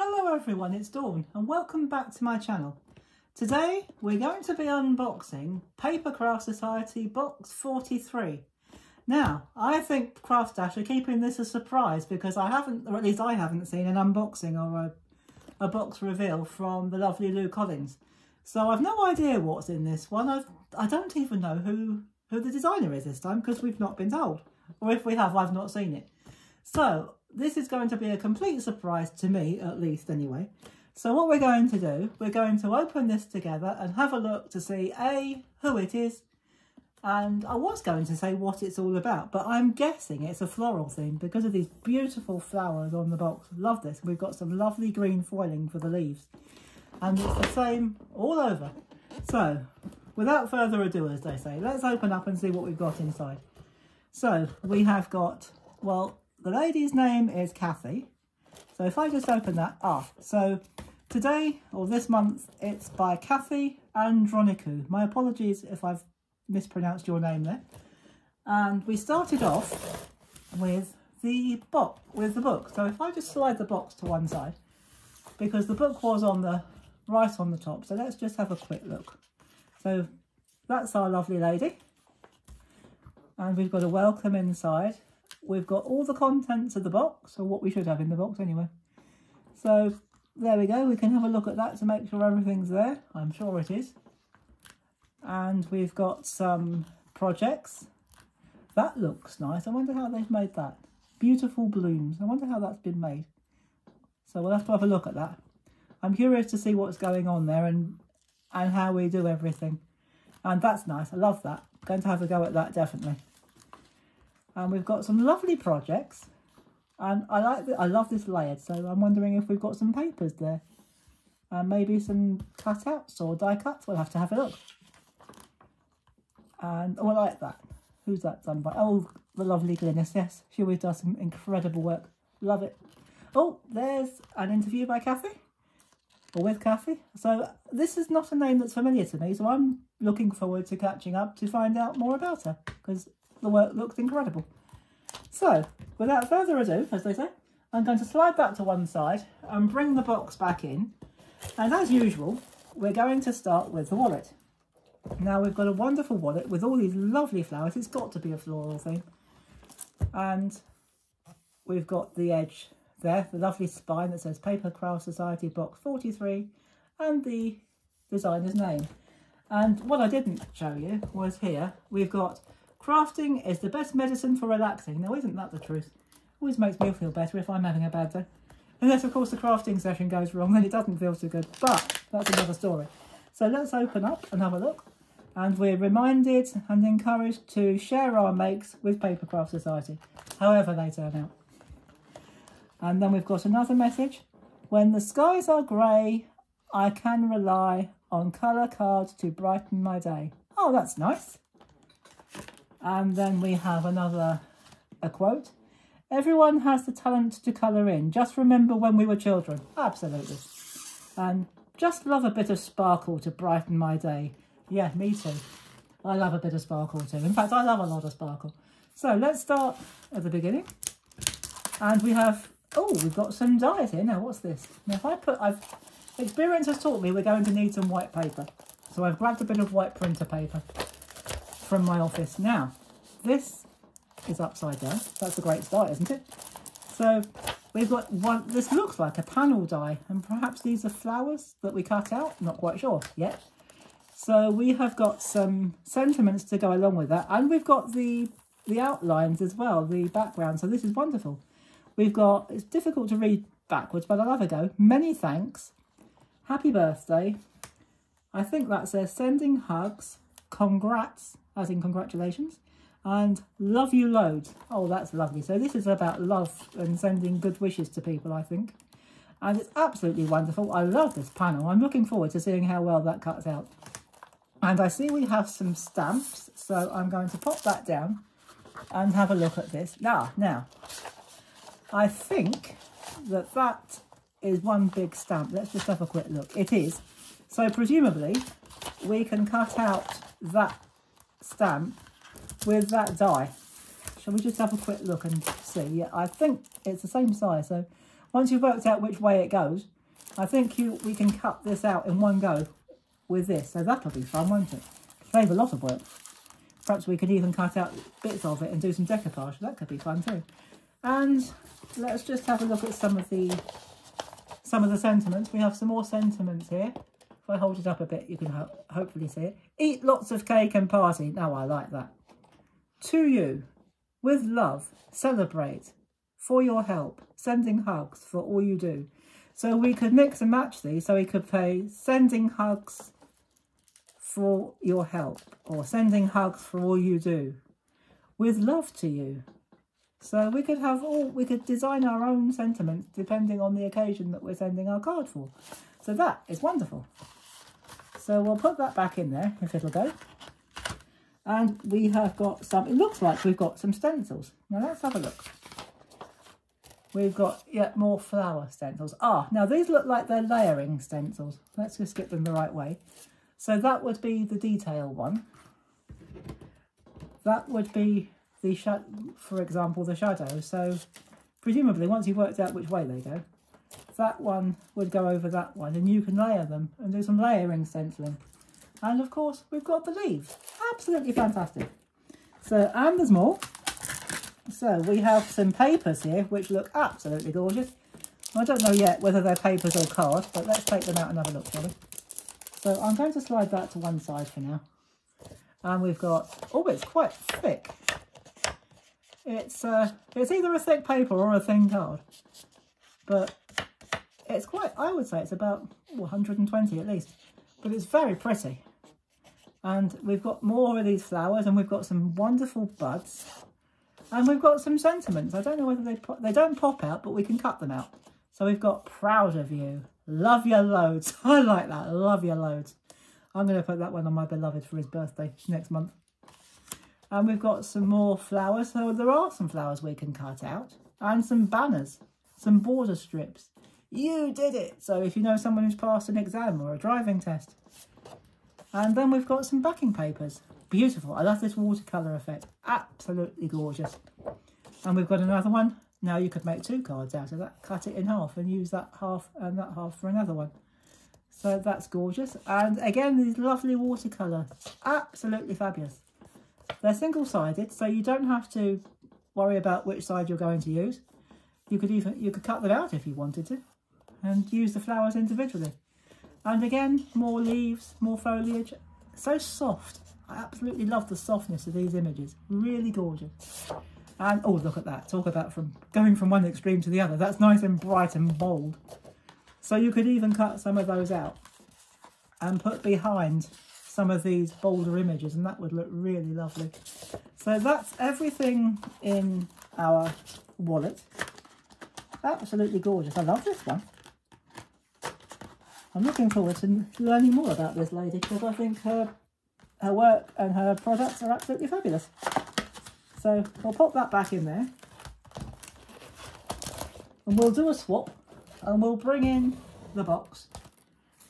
Hello everyone, it's Dawn and welcome back to my channel. Today we're going to be unboxing Papercraft Society box 43. Now, I think Craft Dash are keeping this a surprise because I haven't, or at least I haven't seen an unboxing or a, a box reveal from the lovely Lou Collins. So I've no idea what's in this one. I've, I don't even know who, who the designer is this time because we've not been told. Or if we have, I've not seen it. So this is going to be a complete surprise to me, at least anyway. So what we're going to do, we're going to open this together and have a look to see A, who it is, and uh, I was going to say what it's all about, but I'm guessing it's a floral theme because of these beautiful flowers on the box. Love this. We've got some lovely green foiling for the leaves. And it's the same all over. So, without further ado, as they say, let's open up and see what we've got inside. So, we have got, well, the lady's name is Kathy. So if I just open that, ah, so today or this month it's by Kathy Andronikou. My apologies if I've mispronounced your name there. And we started off with the book, with the book. So if I just slide the box to one side, because the book was on the right on the top. So let's just have a quick look. So that's our lovely lady. And we've got a welcome inside we've got all the contents of the box, or what we should have in the box anyway. So there we go, we can have a look at that to make sure everything's there. I'm sure it is. And we've got some projects. That looks nice. I wonder how they've made that. Beautiful blooms. I wonder how that's been made. So we'll have to have a look at that. I'm curious to see what's going on there and and how we do everything. And that's nice. I love that. Going to have a go at that definitely and we've got some lovely projects. And I like I love this layered so I'm wondering if we've got some papers there. And maybe some cutouts or die cuts we'll have to have a look. And oh I like that. Who's that done by? Oh the lovely Glynis yes. She always does some incredible work. Love it. Oh there's an interview by Kathy or with Kathy. So this is not a name that's familiar to me so I'm looking forward to catching up to find out more about her because the work looks incredible. So, without further ado, as they say, I'm going to slide that to one side and bring the box back in. And as usual, we're going to start with the wallet. Now we've got a wonderful wallet with all these lovely flowers. It's got to be a floral thing. And we've got the edge there, the lovely spine that says Papercraft Society Box 43 and the designer's name. And what I didn't show you was here, we've got Crafting is the best medicine for relaxing. Now, isn't that the truth? Always makes me feel better if I'm having a bad day. Unless, of course, the crafting session goes wrong, then it doesn't feel so good. But that's another story. So let's open up and have a look. And we're reminded and encouraged to share our makes with Papercraft Society, however they turn out. And then we've got another message. When the skies are grey, I can rely on colour cards to brighten my day. Oh, that's nice. And then we have another a quote. Everyone has the talent to colour in. Just remember when we were children. Absolutely. And just love a bit of sparkle to brighten my day. Yeah, me too. I love a bit of sparkle too. In fact, I love a lot of sparkle. So let's start at the beginning. And we have, oh, we've got some diet here. Now, what's this? Now, if I put, I've, experience has taught me we're going to need some white paper. So I've grabbed a bit of white printer paper from my office. Now, this is upside down. That's a great start, isn't it? So we've got one, this looks like a panel die, and perhaps these are flowers that we cut out. Not quite sure yet. So we have got some sentiments to go along with that, and we've got the the outlines as well, the background. So this is wonderful. We've got, it's difficult to read backwards, but I'll have a go. Many thanks. Happy birthday. I think that says sending hugs, congrats, as in congratulations, and love you loads. Oh, that's lovely. So this is about love and sending good wishes to people, I think. And it's absolutely wonderful. I love this panel. I'm looking forward to seeing how well that cuts out. And I see we have some stamps, so I'm going to pop that down and have a look at this. Now, now, I think that that is one big stamp. Let's just have a quick look. It is. So presumably we can cut out that stamp with that die. Shall we just have a quick look and see? Yeah, I think it's the same size. So once you've worked out which way it goes, I think you we can cut this out in one go with this. So that'll be fun, won't it? Save a lot of work. Perhaps we could even cut out bits of it and do some decoupage. That could be fun too. And let's just have a look at some of the some of the sentiments. We have some more sentiments here. If I hold it up a bit, you can ho hopefully see it. Eat lots of cake and party. Now I like that. To you, with love, celebrate, for your help, sending hugs for all you do. So we could mix and match these. So we could play sending hugs for your help or sending hugs for all you do with love to you. So we could have all, we could design our own sentiments depending on the occasion that we're sending our card for. So that is wonderful. So we'll put that back in there if it'll go. And we have got some, it looks like we've got some stencils. Now let's have a look. We've got yet more flower stencils. Ah, now these look like they're layering stencils. Let's just get them the right way. So that would be the detail one. That would be the, for example, the shadow. So presumably once you've worked out which way they go, that one would go over that one and you can layer them and do some layering stenciling. And of course, we've got the leaves. Absolutely fantastic. So, and there's more. So we have some papers here, which look absolutely gorgeous. I don't know yet whether they're papers or card, but let's take them out and have a look, shall we? So I'm going to slide that to one side for now. And we've got, oh, it's quite thick. It's, uh, it's either a thick paper or a thin card. But it's quite, I would say it's about 120 at least. But it's very pretty. And we've got more of these flowers and we've got some wonderful buds. And we've got some sentiments. I don't know whether they they don't pop out, but we can cut them out. So we've got proud of you. Love your loads. I like that. Love your loads. I'm going to put that one on my beloved for his birthday next month. And we've got some more flowers. So there are some flowers we can cut out. And some banners. Some border strips. You did it. So if you know someone who's passed an exam or a driving test. And then we've got some backing papers. Beautiful. I love this watercolour effect. Absolutely gorgeous. And we've got another one. Now you could make two cards out of that. Cut it in half and use that half and that half for another one. So that's gorgeous. And again, these lovely watercolour. Absolutely fabulous. They're single-sided, so you don't have to worry about which side you're going to use. You could even you could cut them out if you wanted to and use the flowers individually. And again, more leaves, more foliage. So soft. I absolutely love the softness of these images. Really gorgeous. And, oh, look at that. Talk about from going from one extreme to the other. That's nice and bright and bold. So you could even cut some of those out and put behind some of these bolder images and that would look really lovely. So that's everything in our wallet. Absolutely gorgeous. I love this one. I'm looking forward to learning more about this lady because I think her her work and her products are absolutely fabulous. So I'll pop that back in there. And we'll do a swap and we'll bring in the box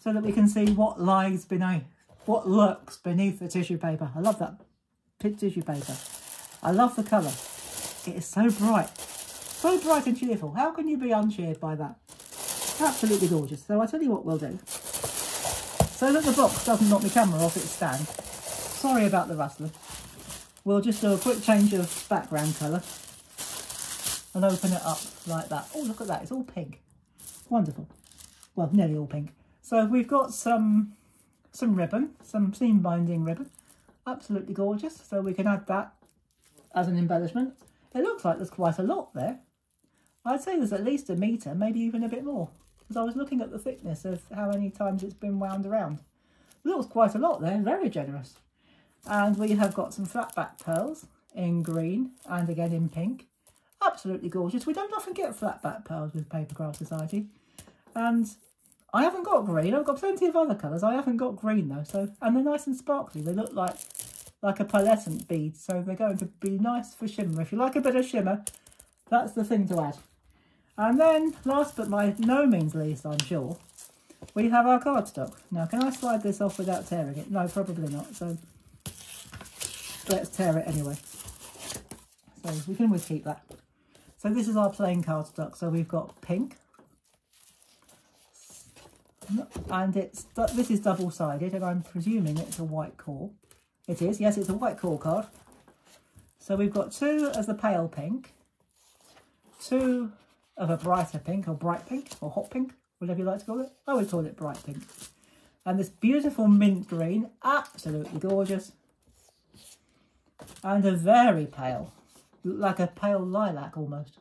so that we can see what lies beneath, what lurks beneath the tissue paper. I love that tissue paper. I love the colour. It is so bright. So bright and cheerful. How can you be uncheered by that? Absolutely gorgeous. So I'll tell you what we'll do. So that the box doesn't knock the camera off its stand, Sorry about the rustling. We'll just do a quick change of background colour and open it up like that. Oh, look at that. It's all pink. Wonderful. Well, nearly all pink. So we've got some some ribbon, some seam binding ribbon. Absolutely gorgeous. So we can add that as an embellishment. It looks like there's quite a lot there. I'd say there's at least a metre, maybe even a bit more. Because I was looking at the thickness of how many times it's been wound around. It looks quite a lot there, very generous. And we have got some flat back pearls in green and again in pink. Absolutely gorgeous. We don't often get flat back pearls with Papercraft Society. And I haven't got green. I've got plenty of other colours. I haven't got green though. So And they're nice and sparkly. They look like like a pearlescent bead. So they're going to be nice for shimmer. If you like a bit of shimmer, that's the thing to add. And then, last but by no means least, I'm sure, we have our cardstock. Now, can I slide this off without tearing it? No, probably not. So let's tear it anyway. So we can always keep that. So this is our plain cardstock. So we've got pink, and it's this is double-sided and I'm presuming it's a white core. It is, yes, it's a white core card. So we've got two as the pale pink, two of a brighter pink or bright pink or hot pink, whatever you like to call it. I would call it bright pink. And this beautiful mint green, absolutely gorgeous. And a very pale, like a pale lilac almost.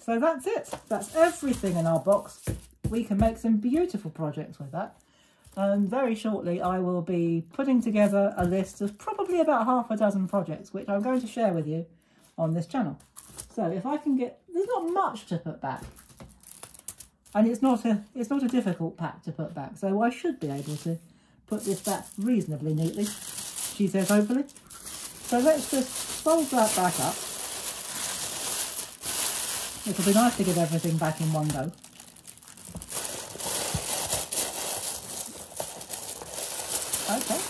So that's it. That's everything in our box. We can make some beautiful projects with that. And very shortly I will be putting together a list of probably about half a dozen projects which I'm going to share with you on this channel. So if I can get, there's not much to put back. And it's not a it's not a difficult pack to put back, so I should be able to put this back reasonably neatly, she says hopefully. So let's just fold that back up. It'll be nice to get everything back in one go. Okay.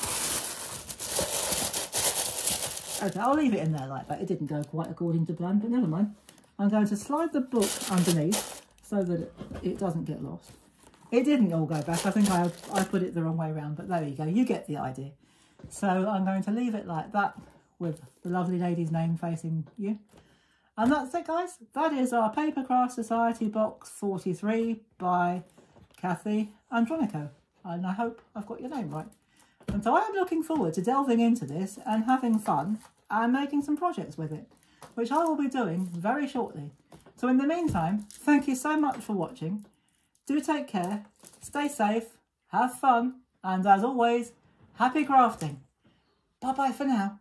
Okay, I'll leave it in there like that. It didn't go quite according to plan, but never mind. I'm going to slide the book underneath so that it, doesn't get lost. It didn't all go back. I think I, I put it the wrong way around, but there you go. You get the idea. So I'm going to leave it like that with the lovely lady's name facing you. And that's it, guys. That is our Papercraft Society box 43 by Kathy Andronikou. And I hope I've got your name right. And so I am looking forward to delving into this and having fun and making some projects with it, which I will be doing very shortly. So in the meantime, thank you so much for watching. Do take care, stay safe, have fun, and as always, happy crafting. Bye-bye for now.